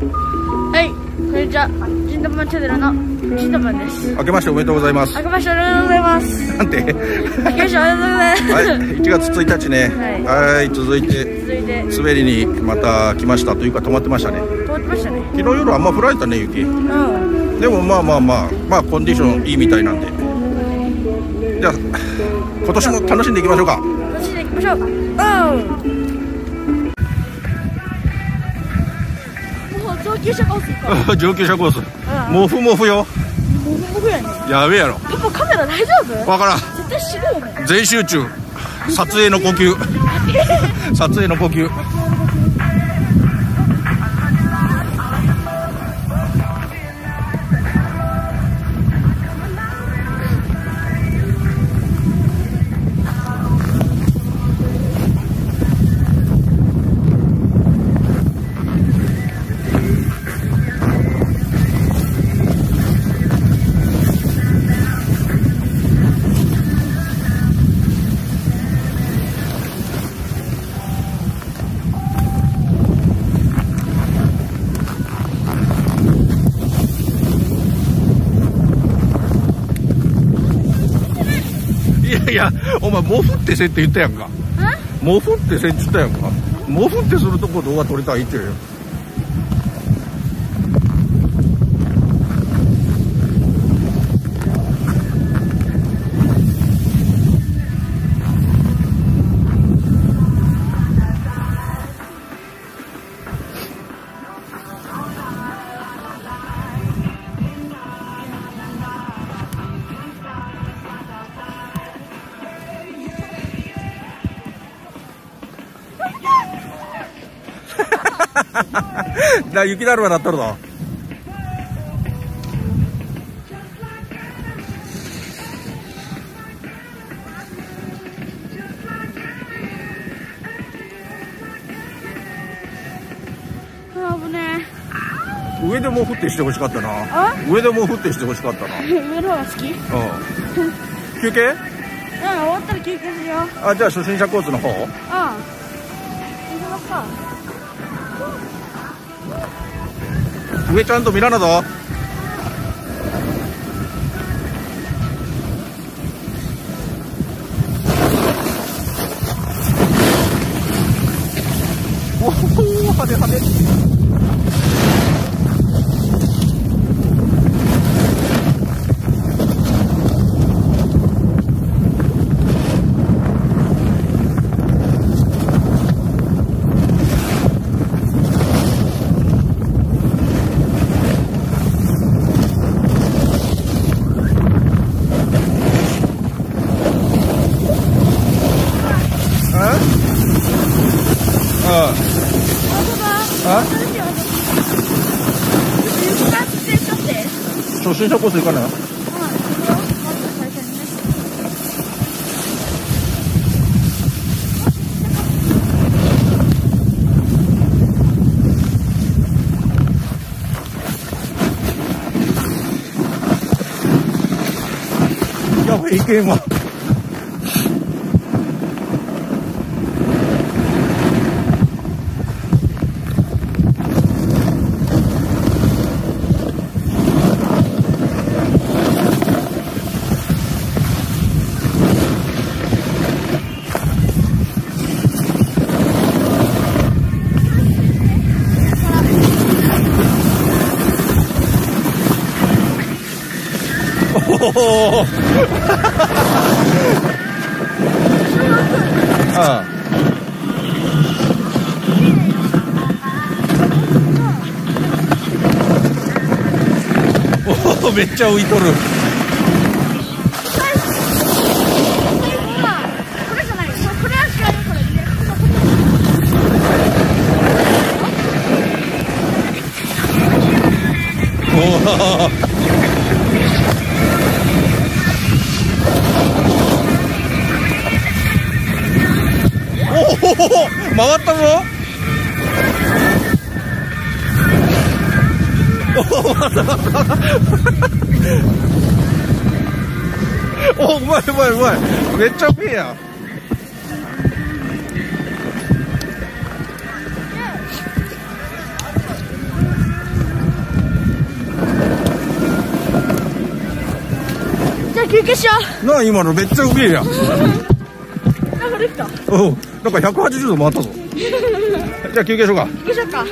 はい、こんにちは。ジンダマンチャンネルのジンダマンです。明けましておめでとうございますあけましておめでとうございます。なんて？あけましておめでとうございます。はい1月1日ねはいはい続いて続いて、滑りにまた来ましたというか止まってましたね通ってましたね。昨日夜あんま降られたね雪うん。でもまあまあまあまあコンディションいいみたいなんでじゃあ今年も楽しんでいきましょうか楽しんでいきましょう。うん。上級者コース行こ 上級者コース。うん。もふもふよ。う。もう僕やね。やべえやろ。パパカメラ大丈夫？わからん。絶対死ぬよね。全集中。撮影の呼吸。撮影の呼吸いやお前もふってせって言ったやんか。もふってせって言ったやんか。もふってするとこ動画撮りたいって言うよ な雪だるまなっとるぞ上でもう降ってしてほしかったなあ？上でもう降ってしてほしかったなえ。上の方が好き？うん。終うん休憩わったら休憩するよ。うん。あじゃあ初心者コースの方？行きますか。上ちゃんと見らなぞおお派手派手あ、パパ。あどうしよう。雪がつってちょって。初心者コース行かないうん。まず最初にね。やばいいけんわおおあおおめっちゃ浮いとる、おお回ったぞ。おたお うまいうまいうまい。めっちゃうめえや。じゃあ休憩しよう。なあ今のめっちゃうめえや。なんかできた。おう。なんか180度回ったぞ。じゃあ休憩しようか。休憩しようか